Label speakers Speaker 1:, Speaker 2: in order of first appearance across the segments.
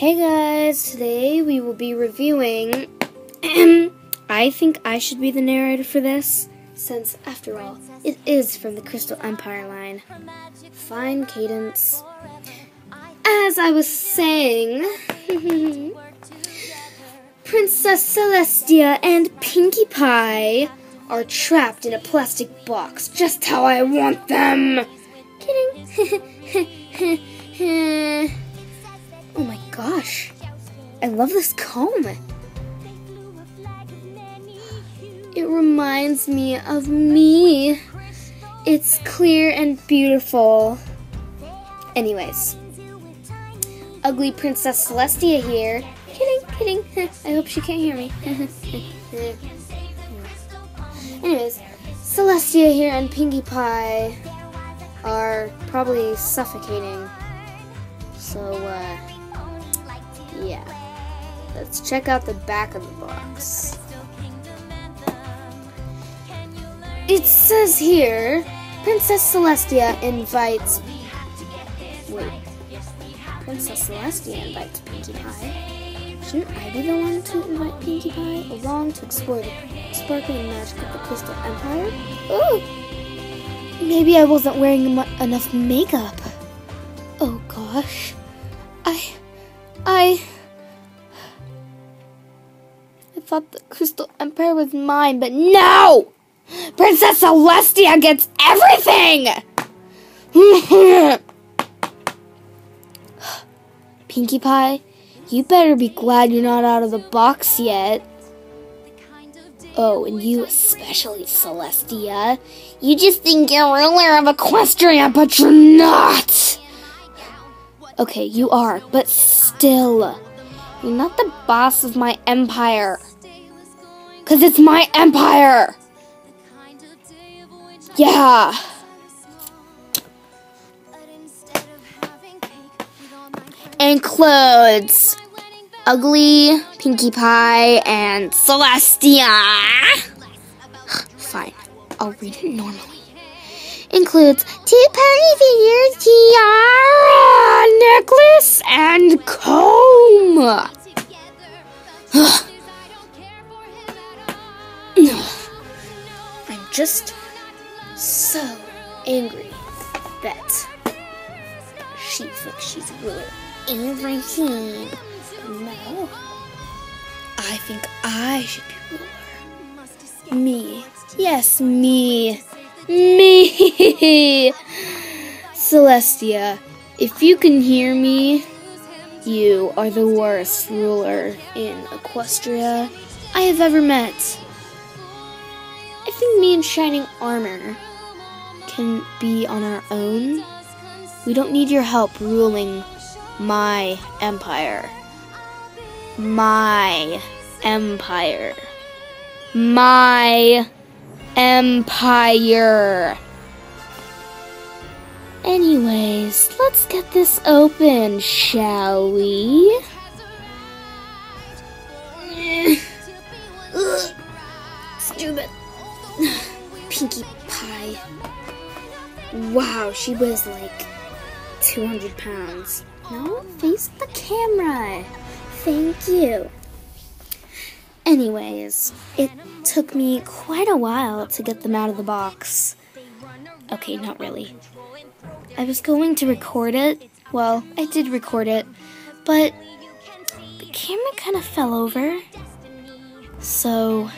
Speaker 1: Hey guys, today we will be reviewing. I think I should be the narrator for this, since after all, it is from the Crystal Empire line. Fine cadence. As I was saying, Princess Celestia and Pinkie Pie are trapped in a plastic box just how I want them. Kidding. oh my gosh. I love this comb. It reminds me of me. It's clear and beautiful. Anyways, ugly Princess Celestia here. Kidding, kidding. I hope she can't hear me. Anyways, Celestia here and Pinkie Pie are probably suffocating. So, uh, yeah. Let's check out the back of the box. It says here, Princess Celestia invites. Wait. Princess Celestia invites Pinkie Pie. Shouldn't I be the one to invite Pinkie Pie along to explore the sparkling magic of the Crystal Empire? Ooh! Maybe I wasn't wearing enough makeup. Oh gosh. I. I. thought the Crystal Empire was mine, but no! Princess Celestia gets everything! Pinkie Pie, you better be glad you're not out of the box yet. Oh, and you especially, Celestia. You just think you're ruler of Equestria, but you're not! Okay, you are, but still. You're not the boss of my empire. Because it's my empire! Yeah! And Includes Ugly, Pinkie Pie, and Celestia. Fine, I'll read it normally. Includes two pony figures, tiara, necklace, and comb. I'm just so angry that she thinks she's ruler everything. No, I think I should be ruler. Me. Yes, me. Me! Celestia, if you can hear me, you are the worst ruler in Equestria I have ever met. I think me and Shining Armor can be on our own. We don't need your help ruling my empire. My empire. My empire. Anyways, let's get this open, shall we? Wow, she weighs like 200 pounds. No, face the camera. Thank you. Anyways, it took me quite a while to get them out of the box. Okay, not really. I was going to record it. Well, I did record it, but the camera kind of fell over. So,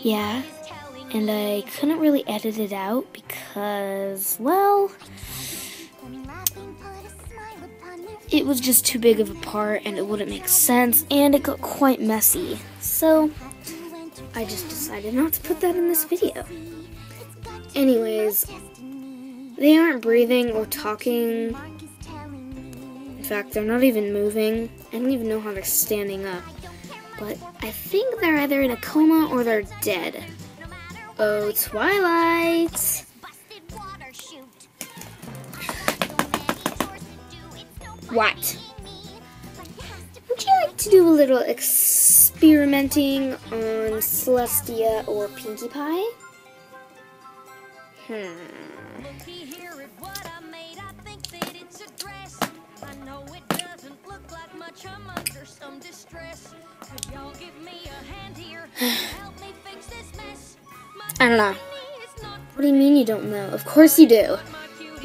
Speaker 1: yeah, and I couldn't really edit it out because, well, it was just too big of a part and it wouldn't make sense and it got quite messy. So I just decided not to put that in this video. Anyways, they aren't breathing or talking. In fact, they're not even moving. I don't even know how they're standing up. But I think they're either in a coma or they're dead. Oh, Twilight! What? Would you like to do a little experimenting on Celestia or Pinkie Pie? Hmm. I don't know. What do you mean you don't know? Of course you do.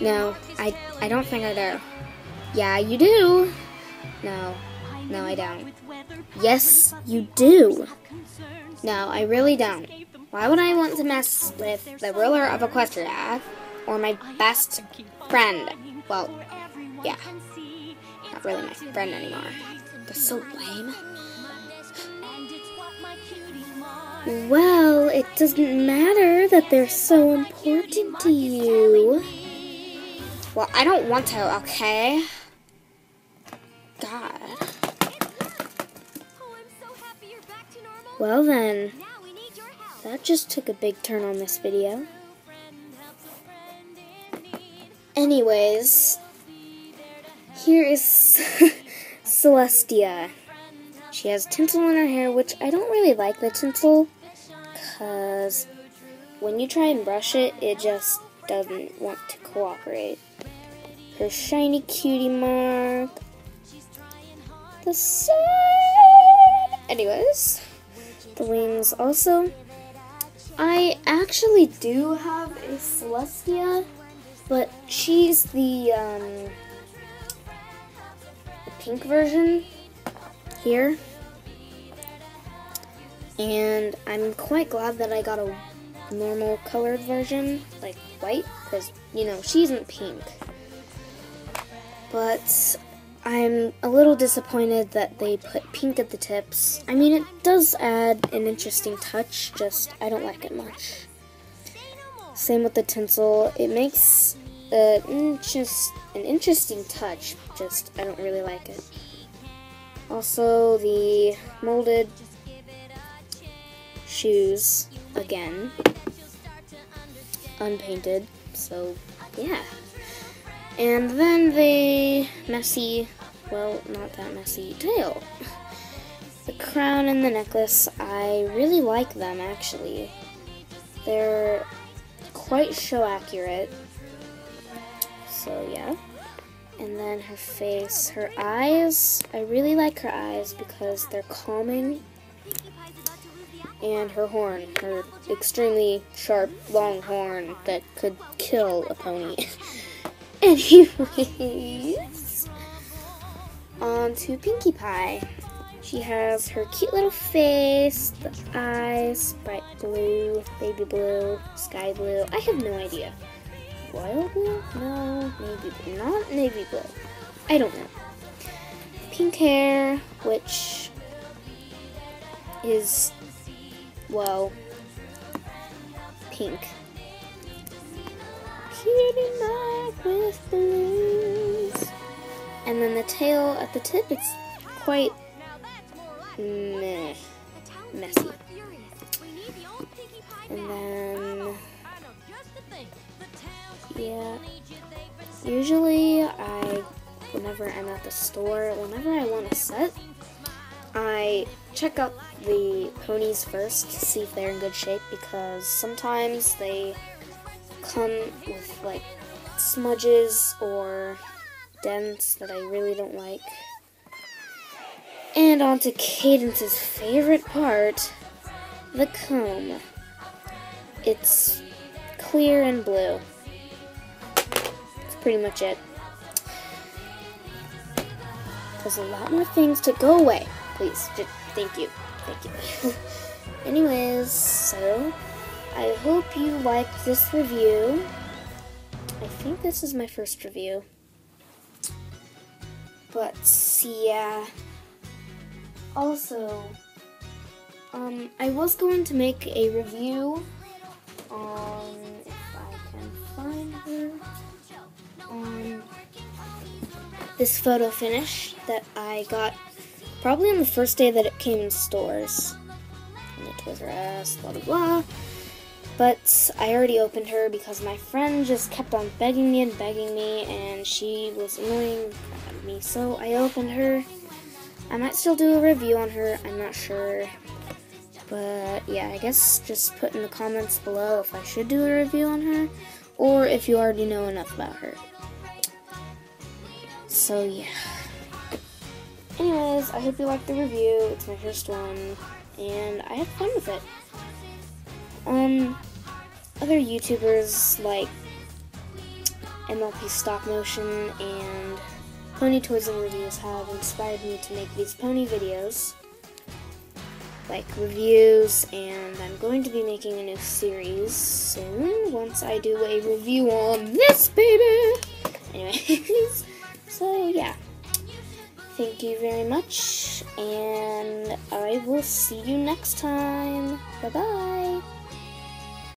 Speaker 1: No, I I don't think I do. Yeah, you do. No, no, I don't. Yes, you do. No, I really don't. Why would I want to mess with the ruler of Equestria or my best friend? Well, yeah, not really my friend anymore. They're so lame. Well, it doesn't matter that they're so important to you. Well, I don't want to, okay? God. Well then, that just took a big turn on this video. Anyways, here is Celestia. She has tinsel in her hair, which I don't really like the tinsel, because when you try and brush it, it just doesn't want to cooperate. Her shiny cutie mark. The sun. Anyways, the wings also. I actually do have a Celestia, but she's the um, the pink version here. And I'm quite glad that I got a normal colored version, like white, because, you know, she isn't pink. But I'm a little disappointed that they put pink at the tips. I mean, it does add an interesting touch, just I don't like it much. Same with the tinsel. It makes just an interesting touch, just I don't really like it. Also, the molded shoes again, unpainted, so yeah. And then the messy, well, not that messy, tail. The crown and the necklace, I really like them actually. They're quite show accurate. So yeah. And then her face, her eyes, I really like her eyes because they're calming. And her horn, her extremely sharp, long horn that could kill a pony. Anyways, on to Pinkie Pie. She has her cute little face, the eyes, bright blue, baby blue, sky blue. I have no idea royal blue? No, navy. Not navy blue. I don't know. Pink hair, which is, well, pink. Cutie with balloons. And then the tail at the tip, it's quite meh, messy. And then yeah. Usually, I, whenever I'm at the store, whenever I want a set, I check out the ponies first to see if they're in good shape because sometimes they come with like smudges or dents that I really don't like. And on to Cadence's favorite part, the comb. It's clear and blue That's pretty much it. There's a lot more things to go away. Please, just thank you. Thank you. Anyways, so I hope you liked this review. I think this is my first review. But yeah. Also, um, I was going to make a review on on this photo finish that I got probably on the first day that it came in stores. And the Toys R Us, blah blah blah. But I already opened her because my friend just kept on begging me and begging me, and she was annoying me. So I opened her. I might still do a review on her, I'm not sure. But yeah, I guess just put in the comments below if I should do a review on her, or if you already know enough about her. So yeah. Anyways, I hope you liked the review. It's my first one, and I had fun with it. Um, other YouTubers like MLP Stop Motion and Pony Toys and Reviews have inspired me to make these pony videos, like reviews, and I'm going to be making a new series soon once I do a review on this baby. Anyways, so yeah. Thank you very much, and I will see you next time. Bye bye.